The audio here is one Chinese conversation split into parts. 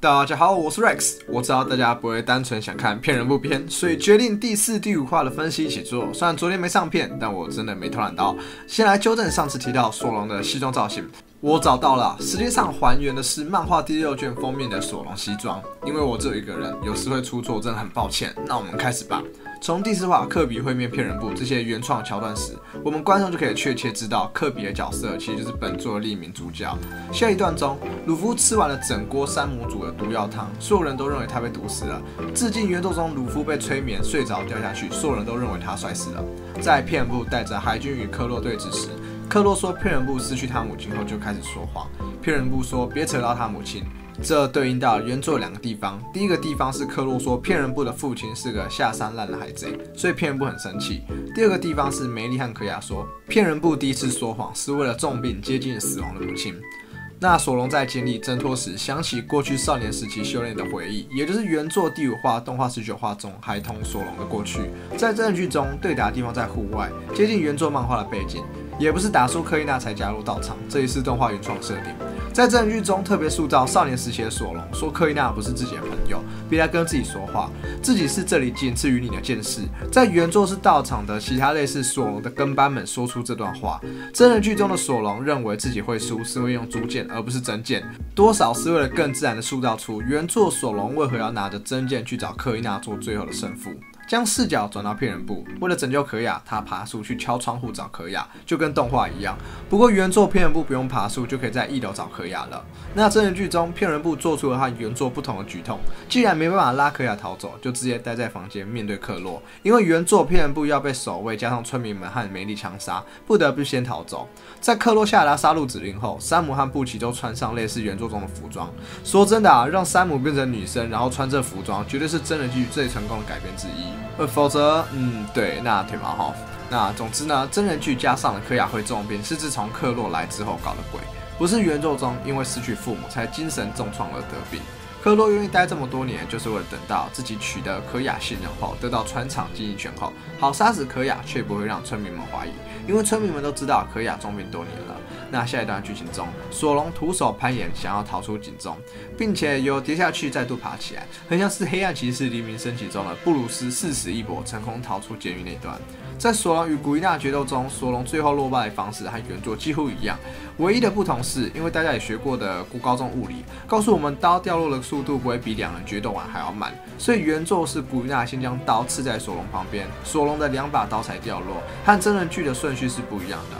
大家好，我是 Rex。我知道大家不会单纯想看骗人不片，所以决定第四、第五话的分析一起做。虽然昨天没上片，但我真的没偷懒到。先来纠正上次提到索隆的西装造型，我找到了，实际上还原的是漫画第六卷封面的索隆西装。因为我只有一个人，有时会出错，真的很抱歉。那我们开始吧。从第四话科比会面骗人部这些原创桥段时，我们观众就可以确切知道科比的角色其实就是本作的另一名主角。下一段中，鲁夫吃完了整锅山姆煮的毒药汤，所有人都认为他被毒死了。致敬原作中鲁夫被催眠睡着掉下去，所有人都认为他摔死了。在骗人部带着海军与克洛对峙时，克洛说骗人部失去他母亲后就开始说谎，骗人部说别扯到他母亲。这对应到原作两个地方，第一个地方是克洛说骗人部的父亲是个下山滥的海贼，所以骗人部很生气；第二个地方是梅丽和可雅说骗人部第一次说谎是为了重病接近死亡的母亲。那索隆在经历挣脱时，想起过去少年时期修炼的回忆，也就是原作第五话动画十九话中孩童索隆的过去。在这剧中对打的地方在户外，接近原作漫画的背景，也不是打输克伊娜才加入道场，这也是动画原创设定。在真人剧中特别塑造少年时期的索隆，说克伊娜不是自己的朋友，别来跟自己说话，自己是这里仅次于你的剑士。在原作是道场的其他类似索隆的跟班们说出这段话。真人剧中的索隆认为自己会输，是会用竹剑而不是真剑，多少是为了更自然的塑造出原作索隆为何要拿着真剑去找克伊娜做最后的胜负。将视角转到骗人部，为了拯救可雅，他爬树去敲窗户找可雅，就跟动画一样。不过原作骗人部不用爬树就可以在一楼找可雅了。那真人剧中骗人部做出了和原作不同的举动，既然没办法拉可雅逃走，就直接待在房间面对克洛。因为原作骗人部要被守卫加上村民们和梅丽枪杀，不得不先逃走。在克洛下达杀戮指令后，山姆和布奇都穿上类似原作中的服装。说真的啊，让山姆变成女生，然后穿这服装，绝对是真人剧最成功的改编之一。呃，否则，嗯，对，那腿毛哈。那总之呢，真人剧加上了科雅会重病，是自从克洛来之后搞的鬼，不是原作中因为失去父母才精神重创而得病。克洛愿意待这么多年，就是为了等到自己取得可雅信任后，得到船厂经营权后，好杀死可雅，却不会让村民们怀疑，因为村民们都知道可雅重病多年了。那下一段剧情中，索隆徒手攀岩，想要逃出井中，并且又跌下去，再度爬起来，很像是黑暗骑士黎明升起中的布鲁斯四死一搏，成功逃出监狱那段。在索隆与古伊娜决斗中，索隆最后落败的方式和原作几乎一样，唯一的不同是，因为大家也学过的高中物理，告诉我们刀掉落的速度不会比两人决斗完还要慢，所以原作是古伊娜先将刀刺在索隆旁边，索隆的两把刀才掉落，和真人剧的顺序是不一样的。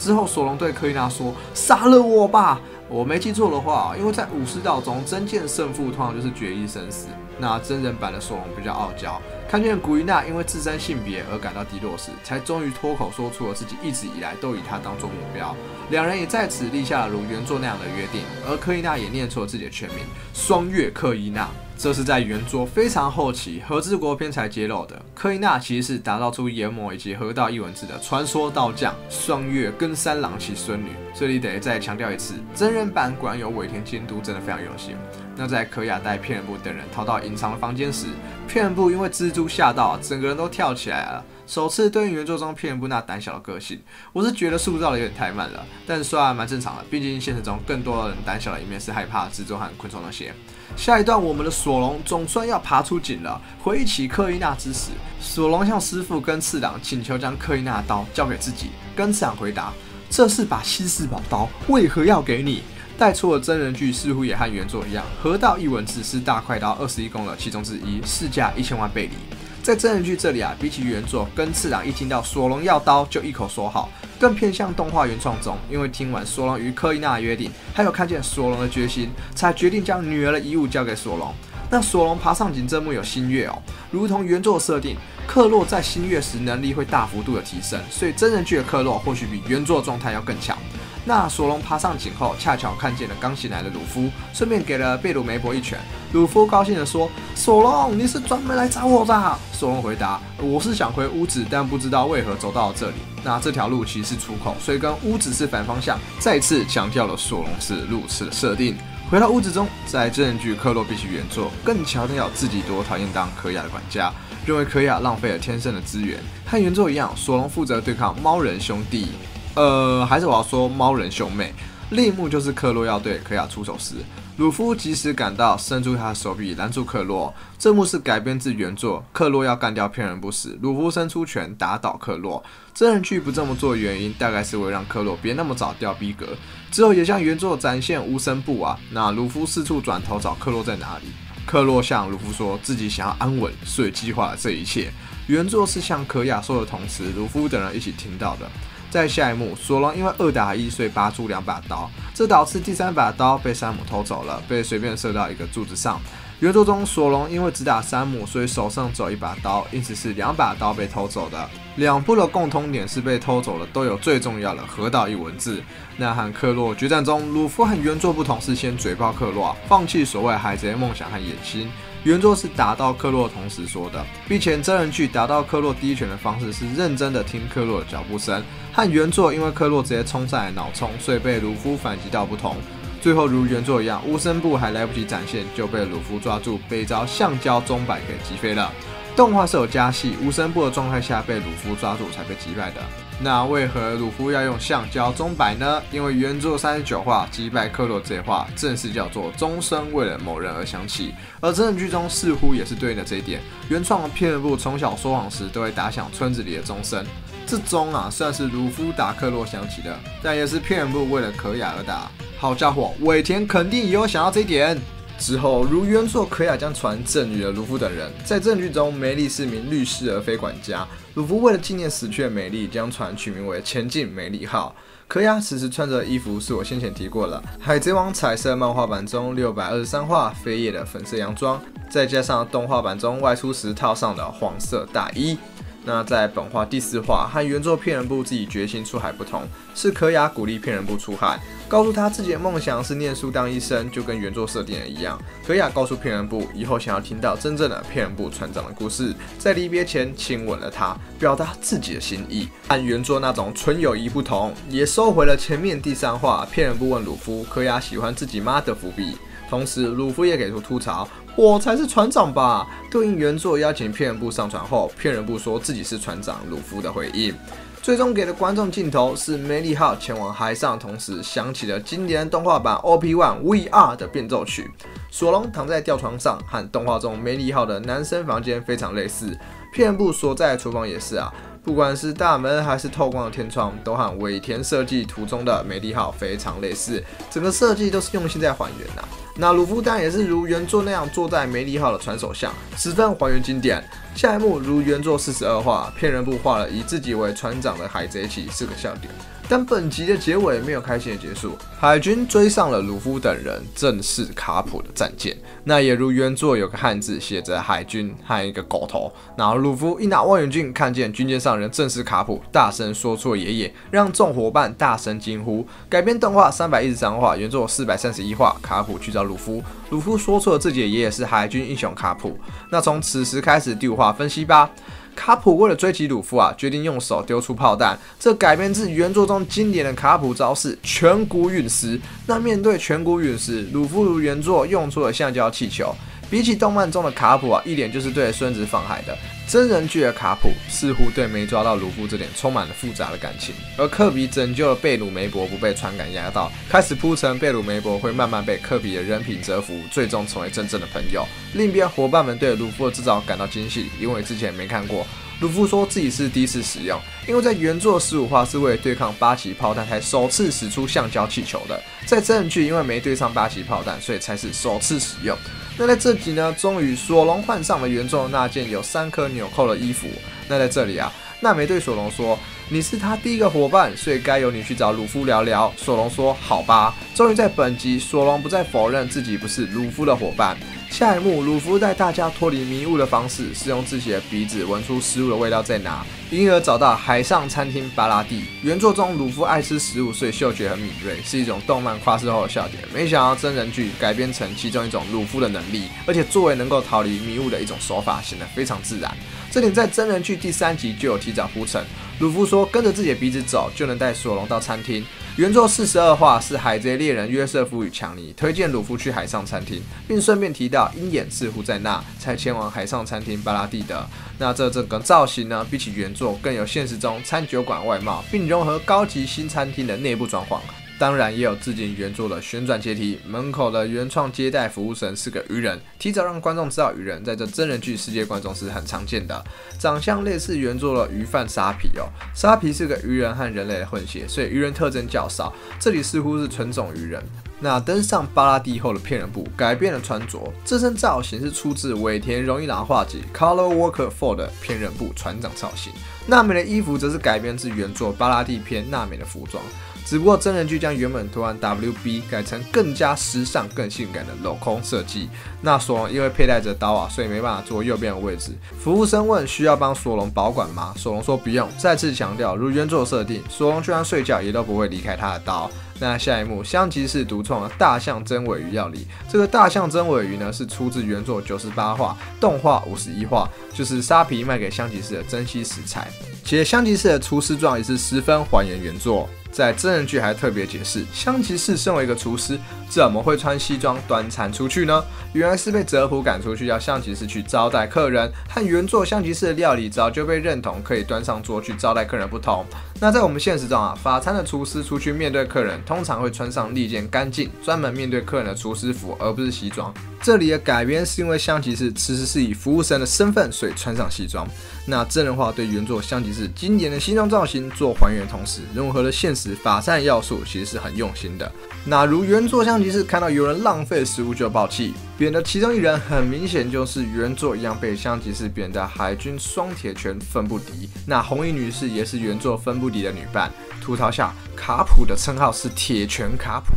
之后，索隆对科伊娜说：“杀了我吧！”我没记错的话，因为在武士道中，真剑胜负通常就是决一生死。那真人版的索隆比较傲娇，看见古伊娜因为自身性别而感到低落时，才终于脱口说出了自己一直以来都以她当做目标。两人也在此立下了如原作那样的约定，而科伊娜也念出了自己的全名——双月克伊娜。这是在原作非常后期和之国篇才揭露的。科伊娜其实是打造出研磨以及河道一文字的传说道将双月跟三郎其孙女。这里得再强调一次，真人版果然有尾田监督，真的非常用心。那在可雅带片部等人逃到隐藏的房间时，片部因为蜘蛛吓到，整个人都跳起来了。首次对应原作中片部那胆小的个性，我是觉得塑造的有点太慢了，但算蛮正常的。毕竟现实中更多人胆小的一面是害怕蜘蛛和昆虫那些。下一段我们的索隆总算要爬出井了，回忆起克伊娜之死，索隆向师傅跟次郎请求将克伊娜的刀交给自己，跟次郎回答：“这是把稀世宝刀，为何要给你？”带出的真人剧似乎也和原作一样，河道一文字是大快刀二十一宫的其中之一，市价一千万贝里。在真人剧这里啊，比起原作，跟次郎一听到索隆要刀就一口说好，更偏向动画原创中。因为听完索隆与科伊娜的约定，还有看见索隆的决心，才决定将女儿的遗物交给索隆。那索隆爬上井这幕有新月哦，如同原作设定，克洛在新月时能力会大幅度的提升，所以真人剧的克洛或许比原作状态要更强。那索隆爬上井后，恰巧看见了刚醒来的鲁夫，顺便给了贝鲁梅伯一拳。鲁夫高兴地说：“索隆，你是专门来找我的？”索隆回答：“我是想回屋子，但不知道为何走到了这里。那这条路其实是出口，所以跟屋子是反方向。”再次强调了索隆是路痴的设定。回到屋子中，在真人剧《克洛必须原作》更强调自己多讨厌当可雅的管家，认为可雅浪费了天生的资源。和原作一样，索隆负责对抗猫人兄弟。呃，还是我要说猫人兄妹。另一幕就是克洛要对可雅出手时，鲁夫及时赶到，伸出他的手臂拦住克洛。这幕是改编自原作，克洛要干掉骗人不死，鲁夫伸出拳打倒克洛。真人剧不这么做的原因，大概是为让克洛别那么早掉逼格。之后也向原作展现无声部啊，那鲁夫四处转头找克洛在哪里。克洛向鲁夫说自己想要安稳，所以计划了这一切。原作是向可雅说的同时，鲁夫等人一起听到的。在下一幕，索隆因为二打一，所以拔出两把刀，这导致第三把刀被山姆偷走了，被随便射到一个柱子上。原作中，索隆因为只打山姆，所以手上只有一把刀，因此是两把刀被偷走的。两部的共通点是被偷走了都有最重要的河道一文字。那和克洛决战中，鲁夫和原作不同，是先嘴爆克洛，放弃所谓海贼梦想和野心。原作是打到克洛同时说的，并且真人剧打到克洛第一拳的方式是认真的听克洛的脚步声，和原作因为克洛直接冲上来脑冲，所以被鲁夫反击到不同。最后如原作一样，乌森部还来不及展现，就被鲁夫抓住，被一招橡胶钟摆给击飞了。动画是有加戏，乌森部的状态下被鲁夫抓住才被击败的。那为何鲁夫要用橡胶钟摆呢？因为原作三十九话击败克洛这话，正是叫做钟声为了某人而响起，而真人剧中似乎也是对应的这一点。原创的片部从小说谎时都会打响村子里的钟声，这钟啊算是鲁夫打克洛响起的，但也是片部为了可雅而打。好家伙，尾田肯定也有想到这一点。之后，如原作，可雅将船赠予了鲁夫等人。在证据中，梅丽是名律师而非管家。鲁夫为了纪念死去的美丽，将船取名为“前进美丽号”。可雅此时穿着的衣服是我先前提过了，《海贼王》彩色漫画版中六百二十三话飞叶的粉色洋装，再加上动画版中外出时套上的黄色大衣。那在本画第四话和原作骗人部自己决心出海不同，是可雅鼓励骗人部出海，告诉他自己的梦想是念书当医生，就跟原作设定的一样。可雅告诉骗人部，以后想要听到真正的骗人部船长的故事，在离别前亲吻了他，表达自己的心意。和原作那种纯友谊不同，也收回了前面第三话骗人部问鲁夫可雅喜欢自己妈的伏笔。同时，鲁夫也给出吐槽。我才是船长吧？对应原作邀请骗人部上船后，骗人部说自己是船长。鲁夫的回应，最终给的观众镜头是梅利号前往海上，同时响起了经典动画版 OP One VR 的变奏曲。索隆躺在吊床上，和动画中梅利号的男生房间非常类似。骗人部所在厨房也是啊，不管是大门还是透光的天窗，都和尾田设计图中的梅利号非常类似。整个设计都是用心在还原呐。那鲁夫当然也是如原作那样坐在梅里号的船首像，十分还原经典。下一幕如原作四十二话，骗人部画了以自己为船长的海贼旗是个笑点。但本集的结尾没有开心的结束，海军追上了鲁夫等人，正是卡普的战舰。那也如原作有个汉字写着海军和一个狗头。然后鲁夫一拿望远镜看见军舰上人正是卡普，大声说出了爷爷，让众伙伴大声惊呼。改编动画三百一十三话，原作四百三十一话，卡普去找鲁夫，鲁夫说出了自己的爷爷是海军英雄卡普。那从此时开始第五话分析吧。卡普为了追击鲁夫啊，决定用手丢出炮弹。这改编自原作中经典的卡普招式——全骨陨石。那面对全骨陨石，鲁夫如原作用出了橡胶气球。比起动漫中的卡普啊，一脸就是对孙子放海的。真人剧的卡普似乎对没抓到鲁夫这点充满了复杂的感情，而科比拯救了贝鲁梅伯不被传感压到，开始铺陈贝鲁梅伯会慢慢被科比的人品折服，最终成为真正的朋友。另一边伙伴们对鲁夫的制造感到惊喜，因为之前没看过。鲁夫说自己是第一次使用，因为在原作十五话是为了对抗八旗炮弹才首次使出橡胶气球的，在真人剧因为没对上八旗炮弹，所以才是首次使用。那在这集呢，终于索隆换上了原作那件有三颗纽扣的衣服。那在这里啊，娜美对索隆说：“你是他第一个伙伴，所以该由你去找鲁夫聊聊。”索隆说：“好吧。”终于在本集，索隆不再否认自己不是鲁夫的伙伴。下一幕，鲁夫带大家脱离迷雾的方式是用自己的鼻子闻出食物的味道在哪，因而找到海上餐厅巴拉蒂。原作中，鲁夫爱吃食物，所以嗅觉很敏锐，是一种动漫夸饰后的笑点。没想到真人剧改编成其中一种鲁夫的能力，而且作为能够逃离迷雾的一种手法，显得非常自然。这点在真人剧第三集就有提早铺陈。鲁夫说，跟着自己的鼻子走，就能带索隆到餐厅。原作四十二话是海贼猎人约瑟夫与强尼推荐鲁夫去海上餐厅，并顺便提到鹰眼似乎在那，才前往海上餐厅巴拉蒂的。那这整个造型呢，比起原作更有现实中餐酒馆外貌，并融合高级新餐厅的内部装潢。当然也有致敬原作的旋转阶梯，门口的原创接待服务生是个鱼人，提早让观众知道鱼人在这真人剧世界观中是很常见的，长相类似原作的鱼贩沙皮哦，沙皮是个鱼人和人类的混血，所以鱼人特征较少，这里似乎是纯种鱼人。那登上巴拉蒂后的骗人部改变了穿着，这身造型是出自尾田荣一郎画集《Color Worker Four》的骗人部船长造型。娜美的衣服则是改编自原作巴拉蒂篇娜美的服装，只不过真人剧将原本图案 WB 改成更加时尚、更性感的镂空设计。那索隆因为佩戴着刀啊，所以没办法坐右边的位置。服务生问需要帮索隆保管吗？索隆说不用。再次强调，如原作设定，索隆就算睡觉也都不会离开他的刀。那下一幕，香吉士独创了大象真尾鱼料理。这个大象真尾鱼呢，是出自原作九十八话，动画五十一话，就是沙皮卖给香吉士的珍稀食材。且香吉士的厨师状也是十分还原原作。在真人剧还特别解释，香吉士身为一个厨师，怎么会穿西装端餐出去呢？原来是被泽普赶出去，要香吉士去招待客人。和原作香吉士的料理早就被认同，可以端上桌去招待客人不同。那在我们现实中啊，法餐的厨师出去面对客人，通常会穿上利剑干净、专门面对客人的厨师服，而不是西装。这里的改编是因为香吉士其实是以服务生的身份，所以穿上西装。那真人化对原作香吉士经典的西装造型做还原，同时融合了现实法餐的要素，其实是很用心的。那如原作香吉士看到有人浪费食物就爆气，贬的其中一人很明显就是原作一样被香吉士贬的海军双铁拳分不敌。那红衣女士也是原作分不敌的女伴，吐槽下卡普的称号是铁拳卡普。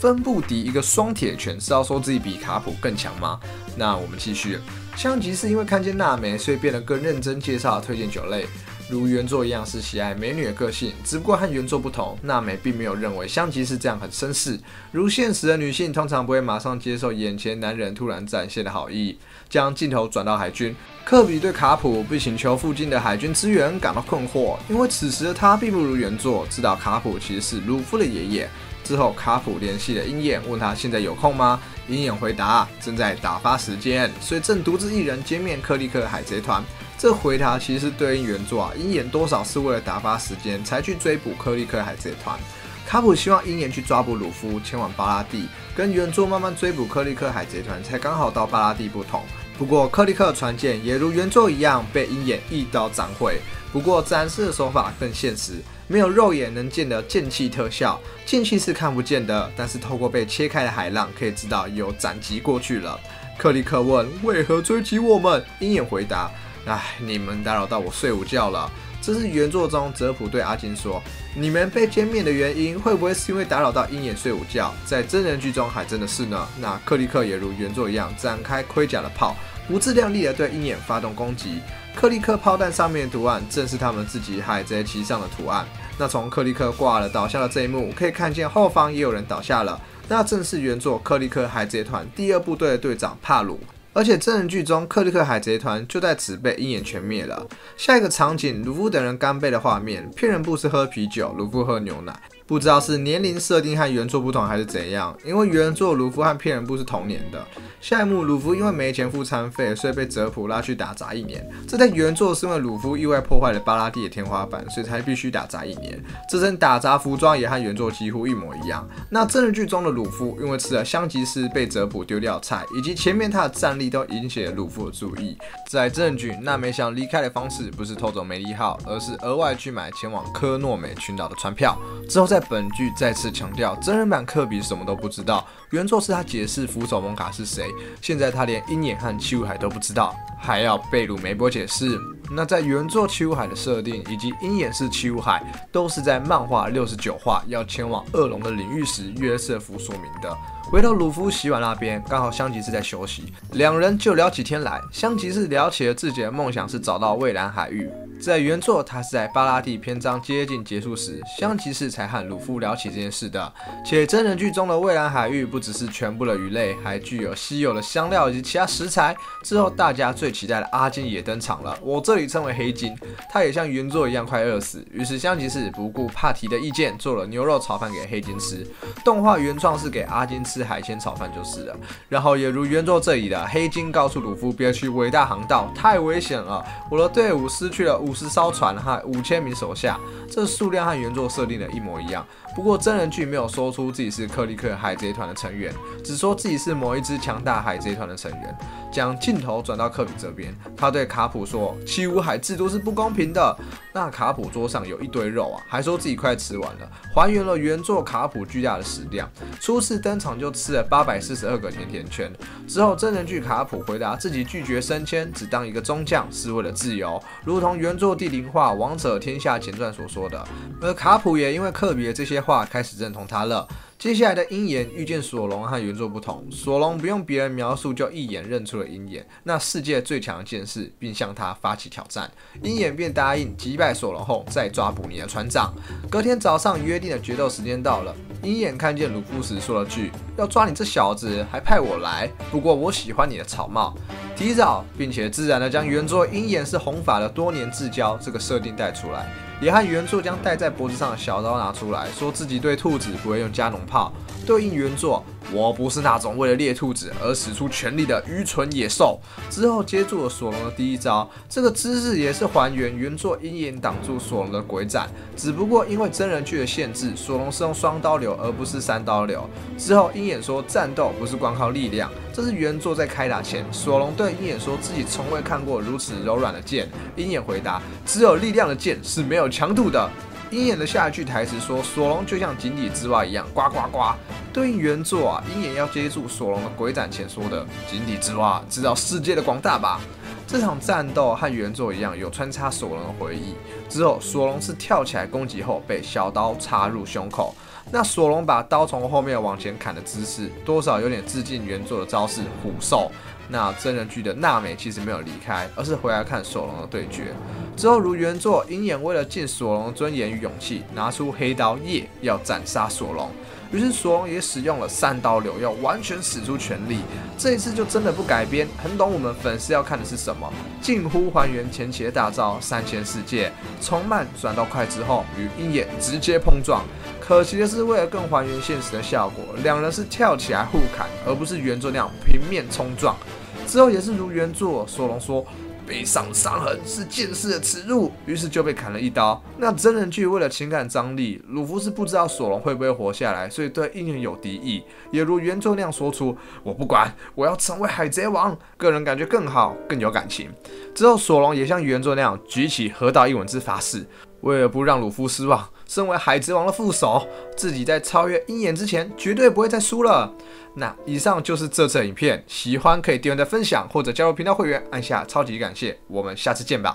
分不敌一个双铁拳，是要说自己比卡普更强吗？那我们继续。香吉士因为看见娜美，所以变得更认真介绍推荐酒类，如原作一样是喜爱美女的个性。只不过和原作不同，娜美并没有认为香吉是这样很绅士。如现实的女性通常不会马上接受眼前男人突然展现的好意。将镜头转到海军，科比对卡普被请求附近的海军支援感到困惑，因为此时的他并不如原作知道卡普其实是鲁夫的爷爷。之后，卡普联系了鹰眼，问他现在有空吗？鹰眼回答正在打发时间，所以正独自一人歼灭克利克海贼团。这回答其实对应原作啊，鹰眼多少是为了打发时间才去追捕克利克海贼团。卡普希望鹰眼去抓捕鲁夫，前往巴拉蒂，跟原作慢慢追捕克利克海贼团，才刚好到巴拉蒂不同。不过克利克的船舰也如原作一样被鹰眼一刀斩毁。不过展示的手法更现实。没有肉眼能见的剑气特效，剑气是看不见的，但是透过被切开的海浪可以知道有斩击过去了。克利克问：“为何追击我们？”鹰眼回答：“唉，你们打扰到我睡午觉了。”这是原作中泽普对阿金说：“你们被歼灭的原因会不会是因为打扰到鹰眼睡午觉？”在真人剧中还真的是呢。那克利克也如原作一样展开盔甲的炮，不自量力的对鹰眼发动攻击。克利克炮弹上面的图案正是他们自己海贼旗上的图案。那从克利克挂了倒下的这一幕，可以看见后方也有人倒下了。那正是原作克利克海贼团第二部队的队长帕鲁。而且真人剧中，克利克海贼团就在此被鹰眼全灭了。下一个场景，鲁夫等人干杯的画面，骗人布是喝啤酒，鲁夫喝牛奶。不知道是年龄设定和原作不同还是怎样，因为原作鲁夫和骗人部是同年的。下一幕，鲁夫因为没钱付餐费，所以被泽普拉去打杂一年。这在原作是因为鲁夫意外破坏了巴拉蒂的天花板，所以才必须打杂一年。这身打杂服装也和原作几乎一模一样。那真人剧中的鲁夫因为吃了香吉士被泽普丢掉菜，以及前面他的战力都引起了鲁夫的注意。在真人剧，娜美想离开的方式不是偷走梅利号，而是额外去买前往科诺美群岛的船票。之后在本剧再次强调，真人版科比什么都不知道，原作是他解释扶手蒙卡是谁，现在他连鹰眼和七武海都不知道，还要贝鲁梅波解释。那在原作七武海的设定以及鹰眼是七武海，都是在漫画六十九话要前往恶龙的领域时约瑟夫说明的。回到鲁夫洗碗那边，刚好香吉士在休息，两人就聊起天来。香吉士聊起了自己的梦想是找到蔚蓝海域。在原作，他是在巴拉蒂篇章接近结束时，香吉士才和鲁夫聊起这件事的。且真人剧中的蔚蓝海域不只是全部的鱼类，还具有稀有的香料以及其他食材。之后大家最期待的阿金也登场了，我这里称为黑金。他也像原作一样快饿死，于是香吉士不顾帕提的意见，做了牛肉炒饭给黑金吃。动画原创是给阿金吃。海鲜炒饭就是了，然后也如原作这里的黑金告诉鲁夫别去伟大航道，太危险了，我的队伍失去了五五十艘船和五千名手下，这数量和原作设定的一模一样。不过真人剧没有说出自己是克里克海贼团的成员，只说自己是某一支强大海贼团的成员。将镜头转到科比这边，他对卡普说：“七五海制度是不公平的。”那卡普桌上有一堆肉啊，还说自己快吃完了，还原了原作卡普巨大的食量。初次登场就吃了八百四十二个甜甜圈。之后真人剧卡普回答自己拒绝升迁，只当一个中将是为了自由，如同原作第零话《王者天下前传》所说的。而卡普也因为科比的这些话开始认同他了。接下来的鹰眼遇见索隆和原作不同，索隆不用别人描述就一眼认出了鹰眼，那世界最强的剑士，并向他发起挑战。鹰眼便答应击败索隆后再抓捕你的船长。隔天早上约定的决斗时间到了，鹰眼看见鲁夫时说了句：“要抓你这小子，还派我来。不过我喜欢你的草帽。”提早并且自然的将原作鹰眼是红发的多年至交这个设定带出来。也和原作将戴在脖子上的小刀拿出来，说自己对兔子不会用加农炮，对应原作。我不是那种为了猎兔子而使出全力的愚蠢野兽。之后接住了索隆的第一招，这个姿势也是还原原作鹰眼挡住索隆的鬼斩，只不过因为真人剧的限制，索隆是用双刀流而不是三刀流。之后鹰眼说战斗不是光靠力量，这是原作在开打前，索隆对鹰眼说自己从未看过如此柔软的剑。鹰眼回答：只有力量的剑是没有强度的。鹰眼的下一句台词说：“索隆就像井底之蛙一样，呱呱呱。”对应原作啊，鹰眼要接住索隆的鬼斩前说的“井底之蛙，知道世界的广大吧？”这场战斗和原作一样，有穿插索隆的回忆。之后，索隆是跳起来攻击后被小刀插入胸口。那索隆把刀从后面往前砍的姿势，多少有点致敬原作的招式虎兽。那真人剧的娜美其实没有离开，而是回来看索隆的对决。之后，如原作，鹰眼为了尽索隆的尊严与勇气，拿出黑刀夜要斩杀索隆。于是索隆也使用了三刀流，要完全使出全力。这一次就真的不改编，很懂我们粉丝要看的是什么，近乎还原前期的大招三千世界，从慢转到快之后，与鹰眼直接碰撞。可惜的是，为了更还原现实的效果，两人是跳起来互砍，而不是原作那样平面冲撞。之后也是如原作，索隆说。悲伤伤痕是剑士的耻辱，于是就被砍了一刀。那真人剧为了情感张力，鲁夫是不知道索隆会不会活下来，所以对鹰眼有敌意，也如原作那样说出“我不管，我要成为海贼王”，个人感觉更好，更有感情。之后索隆也像原作那样举起河道一吻之发誓，为了不让鲁夫失望，身为海贼王的副手，自己在超越鹰眼之前绝对不会再输了。那以上就是这次影片，喜欢可以订阅、的分享或者加入频道会员，按下超级感谢，我们下次见吧。